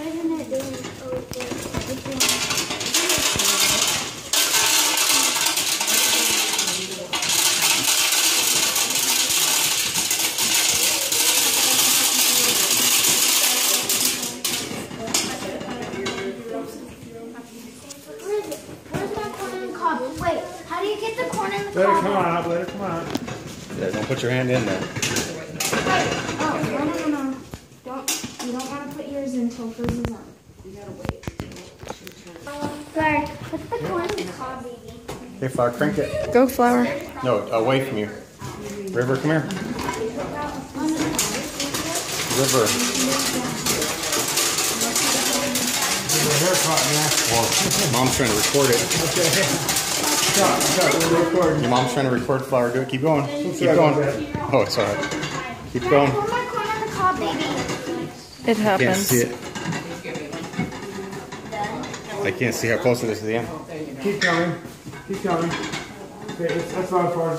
Let it come out. Let it Where is that corner and cobbling? Wait, how do you get the corner of the card? Wait, come out. Yeah, don't put your hand in there. Wait. Oh, no, no, no, no. Don't. You don't want to put yours in until it freezes up. You gotta wait. Guard, um, put the corn on the cob, baby. Okay, Flower, crank it. Go, Flower. No, away from you. River, come here. River. Your hair caught in asphalt. Mom's trying to record it. Stop, stop, we're recording. Your mom's trying to record Flower. Do it. Keep going. Keep going. Oh, it's all right. Keep going. put my corn on the cob, baby. It Can't happens. see it. I can't see how close it is to the end. Keep coming. Keep coming. Okay, that's, that's about as far as.